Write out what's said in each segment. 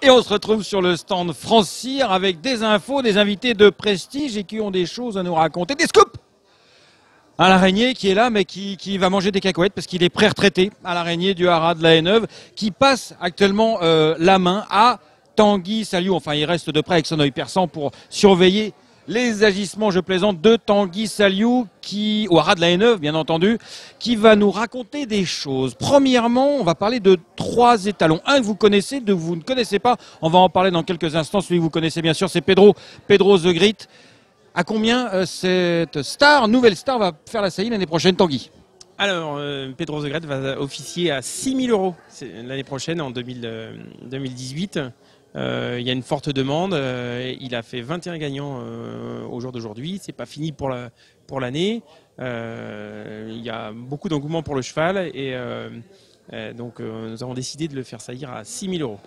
Et on se retrouve sur le stand France Cyr avec des infos, des invités de prestige et qui ont des choses à nous raconter. Des scoops Un araignée qui est là, mais qui, qui va manger des cacahuètes parce qu'il est pré-retraité à l'araignée du haras de la Haie-Neuve, qui passe actuellement euh, la main à Tanguy Saliou. Enfin, il reste de près avec son œil perçant pour surveiller les agissements, je plaisante, de Tanguy Saliou, qui, au haras de la Haie-Neuve, bien entendu, qui va nous raconter des choses. Premièrement, on va parler de trois étalons. Un que vous connaissez, deux que vous ne connaissez pas. On va en parler dans quelques instants. Celui que vous connaissez bien sûr, c'est Pedro, Pedro The. À combien euh, cette star, nouvelle star, va faire la saillie l'année prochaine, Tanguy? Alors, euh, Pedro Zegret va officier à 6 000 euros l'année prochaine, en 2000, euh, 2018. Euh, il y a une forte demande. euh, il a fait 21 gagnants euh, au jour d'aujourd'hui. C'est pas fini pour la pour l'année. Il y a beaucoup d'engouement pour le cheval et donc nous avons décidé de le faire saillir à 6 000 euros.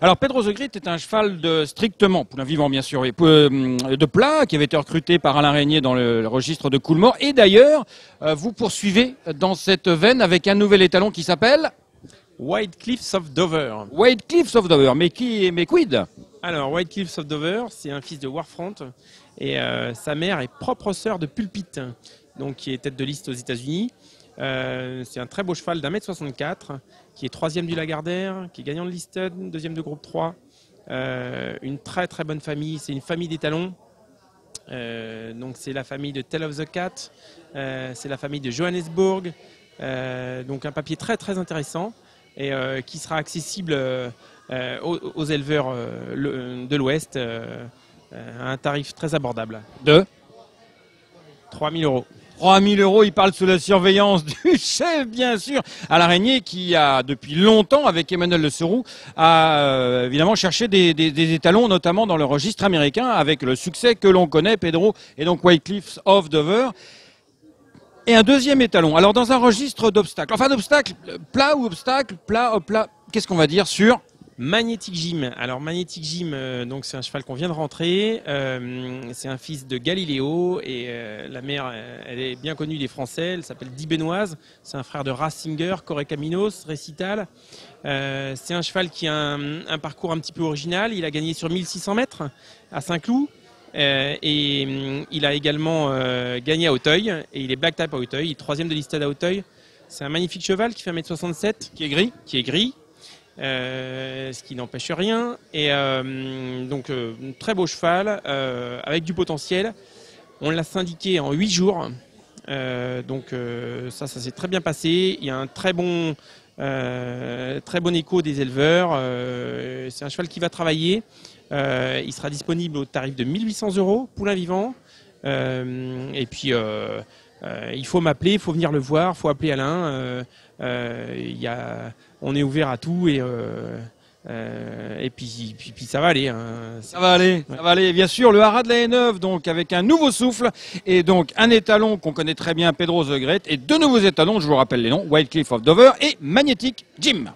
Alors Pedro The Grit est un cheval de strictement, poulain vivant bien sûr, et de plat, qui avait été recruté par Alain Régnier dans le, registre de Coolmore. Et d'ailleurs, vous poursuivez dans cette veine avec un nouvel étalon qui s'appelle White Cliffs of Dover. White Cliffs of Dover. Mais qui mais quid? Alors, White Cliffs of Dover, c'est un fils de Warfront et euh, sa mère est propre sœur de Pulpit, donc qui est tête de liste aux États-Unis. Euh, c'est un très beau cheval d'un mètre 64 qui est troisième du Lagardère, qui est gagnant de Listed, deuxième de groupe 3. Euh, une très très bonne famille, c'est une famille d'étalons. Donc c'est la famille de Tell of the Cat, c'est la famille de Johannesburg. Donc un papier très très intéressant et euh, qui sera accessible euh, euh, aux, aux éleveurs euh, le- de l'Ouest à un tarif très abordable. De 3000 euros. 3000 euros, il parle sous la surveillance du chef, bien sûr, à l'araignée qui a, depuis longtemps, avec Emmanuel Le a euh, évidemment cherché des, des- des étalons, notamment dans le registre américain, avec le succès que l'on connaît, Pedro, et donc White Cliffs of Dover. Et un deuxième étalon. Alors, dans un registre d'obstacles. Enfin, d'obstacles, plat ou obstacle, plat, euh, plat. Qu'est-ce qu'on va dire sur Magnetic Jim. Alors Magnetic Jim, euh, donc c'est un cheval qu'on vient de rentrer. Euh, c'est un fils de Galiléo et euh, la mère, euh, elle est bien connue des Français. Elle s'appelle Di Benoise. C'est un frère de Rassinger, Correcaminos, Récital. Euh, c'est un cheval qui a un, un parcours un petit peu original. Il a gagné sur 1600 mètres à Saint-Cloud. Euh, et hum, il a également euh, gagné à Auteuil et il est black type à Auteuil. Il est troisième de listade à Auteuil. C'est un magnifique cheval qui fait 1m67 qui est gris qui est gris, euh, ce qui n'empêche rien. Et euh, donc, euh, très beau cheval avec du potentiel. On l'a syndiqué en 8 jours. Euh, donc, euh, ça, ça s'est très bien passé. Il y a un très bon, euh, très bon écho des éleveurs. C'est un cheval qui va travailler. Il sera disponible au tarif de 1800 euros, poulain vivant. Et puis, il faut m'appeler, il faut venir le voir, il faut appeler Alain. Y a, on est ouvert à tout et, euh, et puis, puis, puis ça va aller. hein. Ça va aller, ça va aller. Bien sûr, le haras de la Haie-Neuve, donc avec un nouveau souffle et donc un étalon qu'on connaît très bien, Pedro The et deux nouveaux étalons, je vous rappelle les noms, White Cliff of Dover et Magnetic Jim.